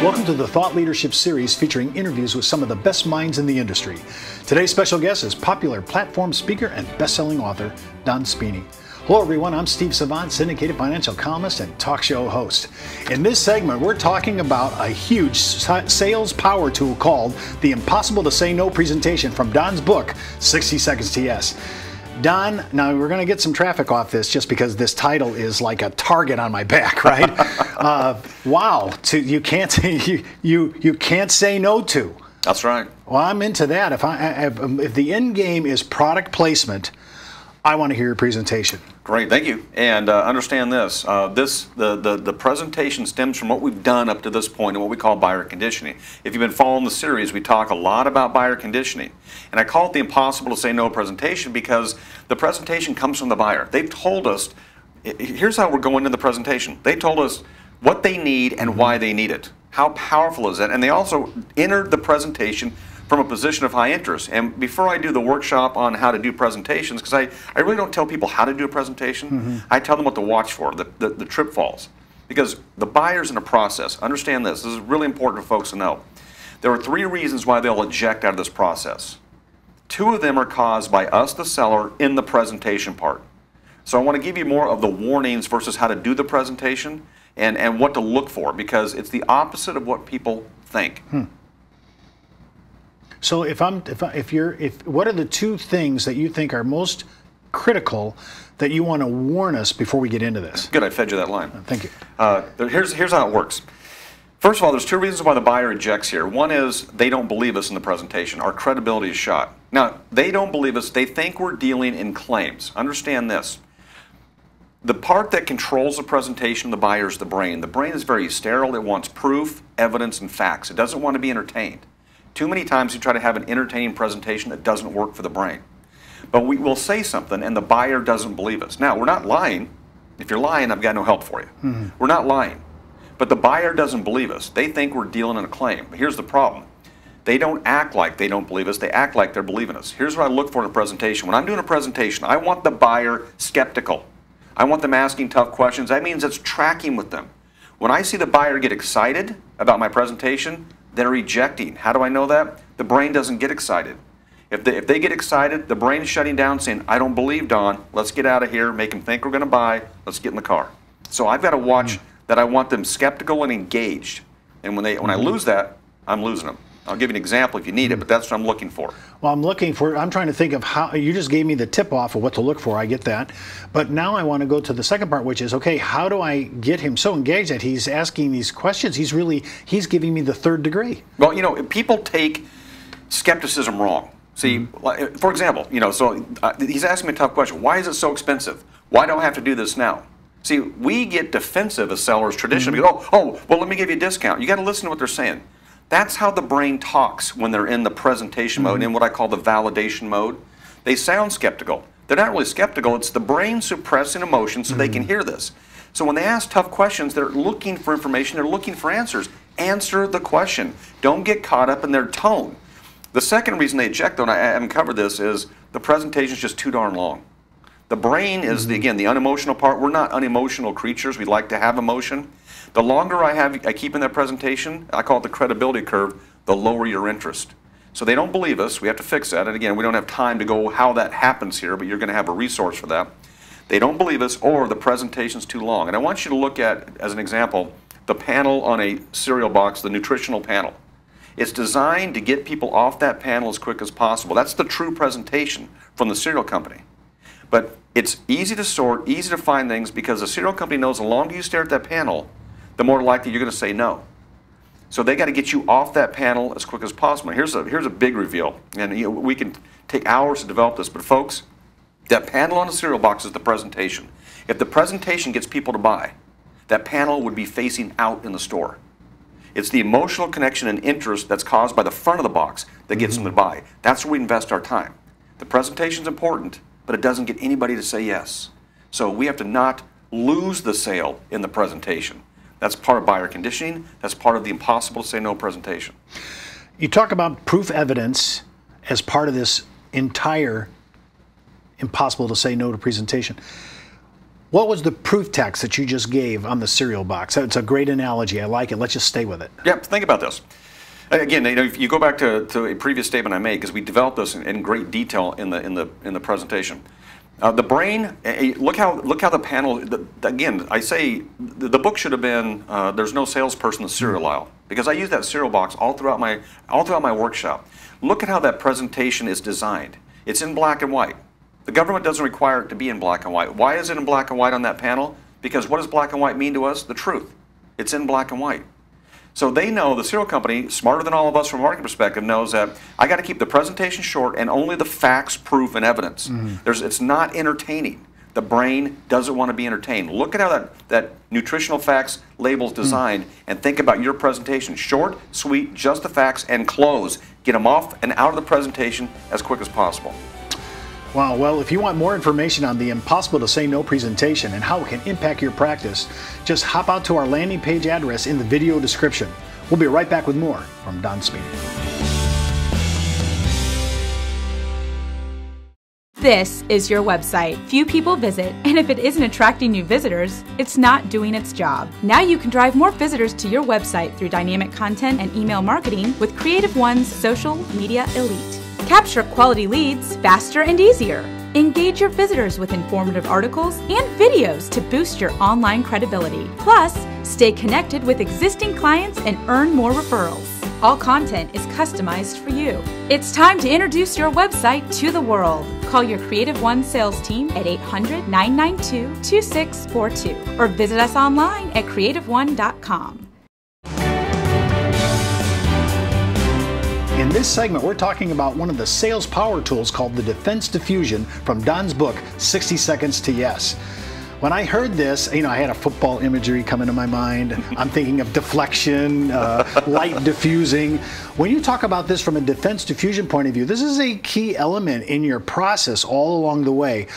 Welcome to the Thought Leadership Series featuring interviews with some of the best minds in the industry. Today's special guest is popular platform speaker and best-selling author Don Spini. Hello everyone, I'm Steve Savant, syndicated financial columnist and talk show host. In this segment, we're talking about a huge sales power tool called the Impossible to Say No presentation from Don's book, 60 Seconds Yes. Don, now we're going to get some traffic off this just because this title is like a target on my back, right? uh, wow, to, you can't you, you you can't say no to. That's right. Well, I'm into that. If I if, if the end game is product placement, I want to hear your presentation. Great, thank you. And uh, understand this: uh, this the, the the presentation stems from what we've done up to this point and what we call buyer conditioning. If you've been following the series, we talk a lot about buyer conditioning, and I call it the impossible to say no presentation because the presentation comes from the buyer. They've told us. Here's how we're going in the presentation. They told us what they need and why they need it. How powerful is that? And they also entered the presentation from a position of high interest. And before I do the workshop on how to do presentations, because I, I really don't tell people how to do a presentation, mm -hmm. I tell them what to watch for, the, the, the trip falls. Because the buyer's in a process. Understand this, this is really important for folks to know. There are three reasons why they'll eject out of this process. Two of them are caused by us, the seller, in the presentation part. So I want to give you more of the warnings versus how to do the presentation and, and what to look for because it's the opposite of what people think. Hmm. So if I'm if, I, if you're if what are the two things that you think are most critical that you want to warn us before we get into this? Good, I fed you that line. Thank you. Uh, here's here's how it works. First of all, there's two reasons why the buyer ejects here. One is they don't believe us in the presentation. Our credibility is shot. Now, they don't believe us. They think we're dealing in claims. Understand this. The part that controls the presentation of the buyer is the brain. The brain is very sterile. It wants proof, evidence, and facts. It doesn't want to be entertained. Too many times you try to have an entertaining presentation that doesn't work for the brain. But we will say something and the buyer doesn't believe us. Now, we're not lying. If you're lying, I've got no help for you. Mm -hmm. We're not lying. But the buyer doesn't believe us. They think we're dealing in a claim. But here's the problem. They don't act like they don't believe us. They act like they're believing us. Here's what I look for in a presentation. When I'm doing a presentation, I want the buyer skeptical. I want them asking tough questions. That means it's tracking with them. When I see the buyer get excited about my presentation, they're ejecting. How do I know that? The brain doesn't get excited. If they, if they get excited, the brain is shutting down saying, I don't believe Don, let's get out of here, make them think we're going to buy, let's get in the car. So I've got to watch mm -hmm. that I want them skeptical and engaged. And when, they, when mm -hmm. I lose that, I'm losing them. I'll give you an example if you need it, but that's what I'm looking for. Well, I'm looking for, I'm trying to think of how, you just gave me the tip off of what to look for. I get that. But now I want to go to the second part, which is, okay, how do I get him so engaged that he's asking these questions? He's really, he's giving me the third degree. Well, you know, people take skepticism wrong. See, mm-hmm. for example, you know, so uh, he's asking me a tough question. Why is it so expensive? Why do I have to do this now? See, we get defensive as sellers traditionally. Mm -hmm. oh, oh, well, let me give you a discount. You got to listen to what they're saying. That's how the brain talks when they're in the presentation mode, mm -hmm. in what I call the validation mode. They sound skeptical. They're not really skeptical, it's the brain suppressing emotion so they can mm-hmm. hear this. So when they ask tough questions, they're looking for information, they're looking for answers. Answer the question. Don't get caught up in their tone. The second reason they eject, though, and I haven't covered this, is the presentation is just too darn long. The brain is, the, mm-hmm. again, the unemotional part. We're not unemotional creatures. We like to have emotion. The longer I have I keep in that presentation, I call it the credibility curve, the lower your interest. So they don't believe us. We have to fix that. And again, we don't have time to go how that happens here, but you're going to have a resource for that. They don't believe us or the presentation's too long. And I want you to look at, as an example, the panel on a cereal box, the nutritional panel. It's designed to get people off that panel as quick as possible. That's the true presentation from the cereal company. But it's easy to sort, easy to find things because the cereal company knows the longer you stare at that panel, the more likely you're going to say no. So they got to get you off that panel as quick as possible. Here's a, here's a big reveal, and you know, we can take hours to develop this, but folks, that panel on the cereal box is the presentation. If the presentation gets people to buy, that panel would be facing out in the store. It's the emotional connection and interest that's caused by the front of the box that gets mm -hmm. them to buy. That's where we invest our time. The presentation is important, but it doesn't get anybody to say yes. So we have to not lose the sale in the presentation. That's part of buyer conditioning. That's part of the impossible to say no presentation. You talk about proof evidence as part of this entire impossible to say no to presentation. What was the proof text that you just gave on the cereal box? It's a great analogy. I like it. Let's just stay with it. Yep, think about this. Again, you know, if you go back to, to a previous statement I made, because we developed this in, in, great detail in the in the in the presentation. Uh, the brain. Uh, look how look how the panel. The, again, I say the, the, book should have been. Uh, There's no salesperson in the cereal aisle because I use that cereal box all throughout my all throughout my workshop. Look at how that presentation is designed. It's in black and white. The government doesn't require it to be in black and white. Why is it in black and white on that panel? Because what does black and white mean to us? The truth. It's in black and white. So they know, the cereal company, smarter than all of us from a marketing perspective, knows that I got to keep the presentation short and only the facts, proof, and evidence. Mm-hmm. There's, it's not entertaining. The brain doesn't want to be entertained. Look at how that, that nutritional facts label's is mm. designed mm. and think about your presentation. Short, sweet, just the facts, and close. Get them off and out of the presentation as quick as possible. Wow, well, if you want more information on the Impossible to Say No presentation and how it can impact your practice, just hop out to our landing page address in the video description. We'll be right back with more from Don Spini. This is your website. Few people visit, and if it isn't attracting new visitors, it's not doing its job. Now you can drive more visitors to your website through dynamic content and email marketing with CreativeOne's Social Media Elite. Capture quality leads faster and easier. Engage your visitors with informative articles and videos to boost your online credibility. Plus, stay connected with existing clients and earn more referrals. All content is customized for you. It's time to introduce your website to the world. Call your CreativeOne sales team at 800 992 2642 or visit us online at creativeone.com. In this segment, we're talking about one of the sales power tools called the Defense Diffusion from Don's book, 60 Seconds to Yes. When I heard this, you know, I had a football imagery come into my mind. I'm thinking of deflection, uh, light diffusing. When you talk about this from a defense diffusion point of view, this is a key element in your process all along the way.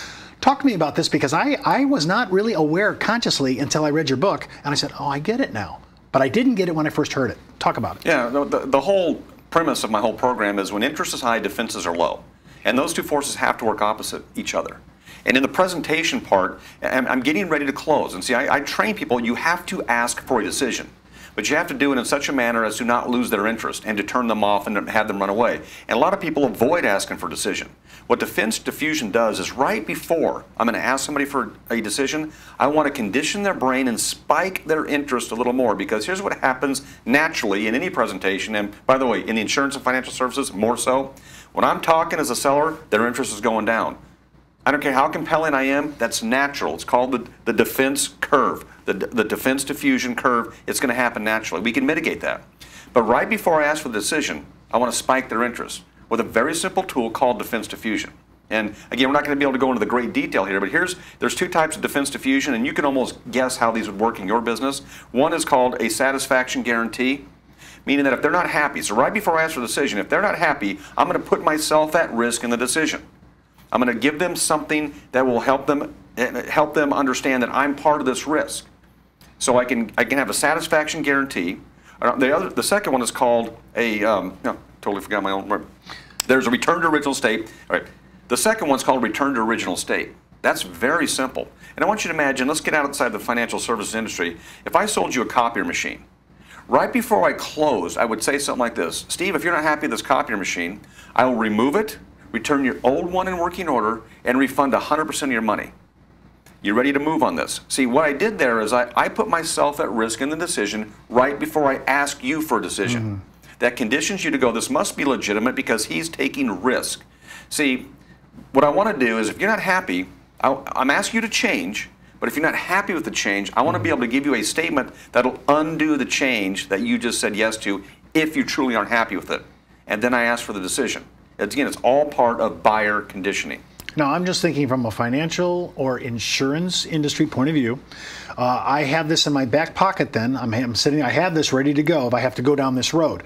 Talk to me about this because I, I was not really aware consciously until I read your book and I said, oh, I get it now. But I didn't get it when I first heard it. Talk about it. Yeah, the, the whole premise of my whole program is when interest is high, defenses are low. And those two forces have to work opposite each other. And in the presentation part, I'm getting ready to close. And see, I, I, train people, you have to ask for a decision. But you have to do it in such a manner as to not lose their interest and to turn them off and have them run away. And a lot of people avoid asking for decision. What defense diffusion does is right before I'm going to ask somebody for a decision, I want to condition their brain and spike their interest a little more because here's what happens naturally in any presentation. And by the way, in the insurance and financial services, more so. When I'm talking as a seller, their interest is going down. I don't care how compelling I am, that's natural. It's called the, the defense curve, the, the defense diffusion curve. It's going to happen naturally. We can mitigate that. But right before I ask for the decision, I want to spike their interest with a very simple tool called defense diffusion. And again, we're not going to be able to go into the great detail here, but here's there's two types of defense diffusion, and you can almost guess how these would work in your business. One is called a satisfaction guarantee, meaning that if they're not happy, so right before I ask for the decision, if they're not happy, I'm going to put myself at risk in the decision. I'm going to give them something that will help them help them understand that I'm part of this risk. So I can I can have a satisfaction guarantee. Uh, the other the second one is called a um, no, totally forgot my own word. There's a return to original state. All right. The second one's called return to original state. That's very simple. And I want you to imagine, let's get outside the financial services industry. If I sold you a copier machine, right before I closed, I would say something like this Steve, if you're not happy with this copier machine, I will remove it return your old one in working order, and refund 100% of your money. You ready to move on this? See, what I did there is I, I put myself at risk in the decision right before I ask you for a decision. Mm -hmm. That conditions you to go, this must be legitimate because he's taking risk. See, what I want to do is if you're not happy, I, am asking you to change, but if you're not happy with the change, I want to be mm-hmm. able to give you a statement that'll undo the change that you just said yes to if you truly aren't happy with it. And then I ask for the decision. Again, it's all part of buyer conditioning. Now, I'm just thinking from a financial or insurance industry point of view. Uh, I have this in my back pocket then. I'm, I'm, sitting, I have this ready to go if I have to go down this road.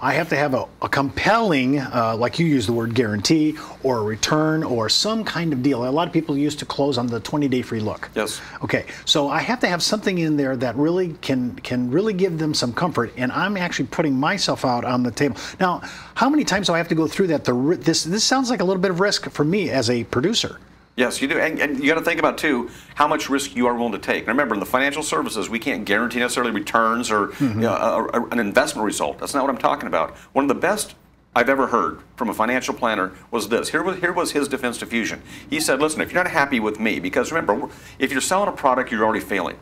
I have to have a, a compelling, uh, like you use the word guarantee, or a return, or some kind of deal. A lot of people used to close on the 20-day free look. Yes. Okay, so I have to have something in there that really can can really give them some comfort, and I'm actually putting myself out on the table. Now, how many times do I have to go through that? The this this sounds like a little bit of risk for me as a producer. Yes, you do. And, and you got to think about, too, how much risk you are willing to take. And remember, in the financial services, we can't guarantee necessarily returns or mm-hmm. you know, a, a, an investment result. That's not what I'm talking about. One of the best I've ever heard from a financial planner was this. Here was, here was his defense diffusion. He said, listen, if you're not happy with me, because remember, if you're selling a product, you're already failing.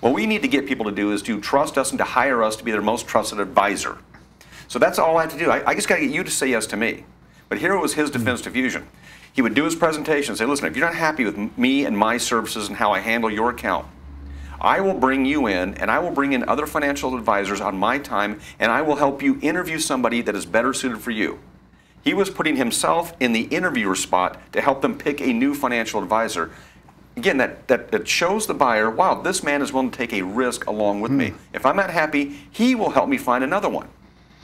What we need to get people to do is to trust us and to hire us to be their most trusted advisor. So that's all I have to do. I, I just got to get you to say yes to me. But here it was his defense diffusion. He would do his presentation and say, listen, if you're not happy with me and my services and how I handle your account, I will bring you in and I will bring in other financial advisors on my time and I will help you interview somebody that is better suited for you. He was putting himself in the interviewer spot to help them pick a new financial advisor. Again, that, that, that shows the buyer, wow, this man is willing to take a risk along with me. Hmm. If I'm not happy, he will help me find another one.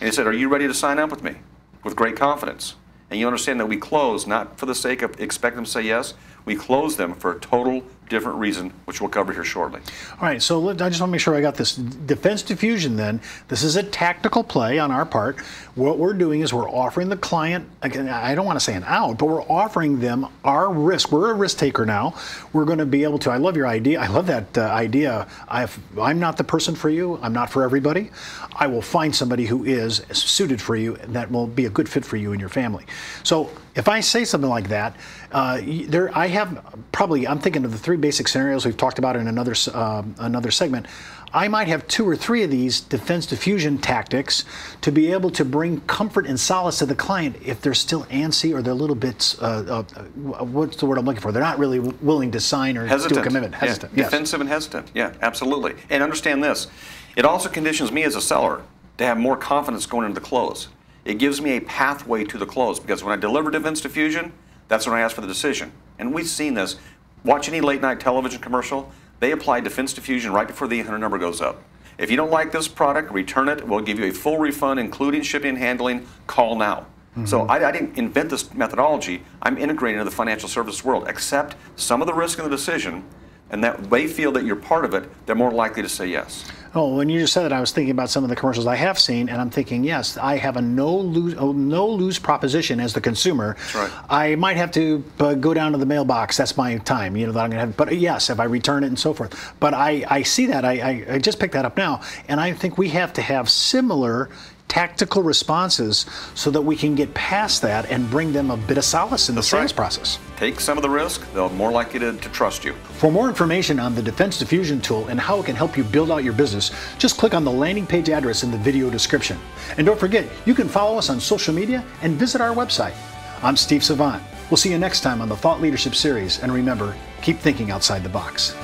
And he said, Are you ready to sign up with me? With great confidence. And you understand that we close not for the sake of expect them to say yes, we close them for a total different reason, which we'll cover here shortly. All right, so I just want to make sure I got this. Defense diffusion, then, this is a tactical play on our part. What we're doing is we're offering the client, again, I don't want to say an out, but we're offering them our risk. We're a risk taker now. We're going to be able to, I love your idea. I love that uh, idea. i am not the person for you, I'm not for everybody. I will find somebody who is suited for you that will be a good fit for you and your family. So if I say something like that, uh, there I have probably I'm thinking of the three basic scenarios we've talked about in another uh, another segment. I might have two or three of these defense diffusion tactics to be able to bring comfort and solace to the client if they're still antsy or they're a little bit, uh, uh, what's the word I'm looking for? They're not really willing to sign or hesitant. do a commitment. Hesitant. Yeah. Yes. Defensive and hesitant. Yeah, absolutely. And understand this it also conditions me as a seller to have more confidence going into the close. It gives me a pathway to the close because when I deliver defense diffusion, that's when I ask for the decision. And we've seen this. Watch any late night television commercial, they apply defense diffusion right before the 800 number goes up. If you don't like this product, return it. We'll give you a full refund, including shipping and handling. Call now. Mm-hmm. So I, I, didn't invent this methodology. I'm integrating into the financial services world. Accept some of the risk in the decision, and that they feel that you're part of it, they're more likely to say yes. Oh, when you just said that, I was thinking about some of the commercials I have seen, and I'm thinking, yes, I have a no lose, no lose proposition as the consumer. That's right. I might have to uh, go down to the mailbox. That's my time, you know, that I'm going to have. But yes, if I return it and so forth. But I, I see that. I, I, I just picked that up now, and I think we have to have similar tactical responses so that we can get past that and bring them a bit of solace in the sales right. process. Take some of the risk, they're more likely to, to trust you. For more information on the Defense Diffusion tool and how it can help you build out your business, just click on the landing page address in the video description. And don't forget, you can follow us on social media and visit our website. I'm Steve Savant. We'll see you next time on the Thought Leadership Series, and remember, keep thinking outside the box.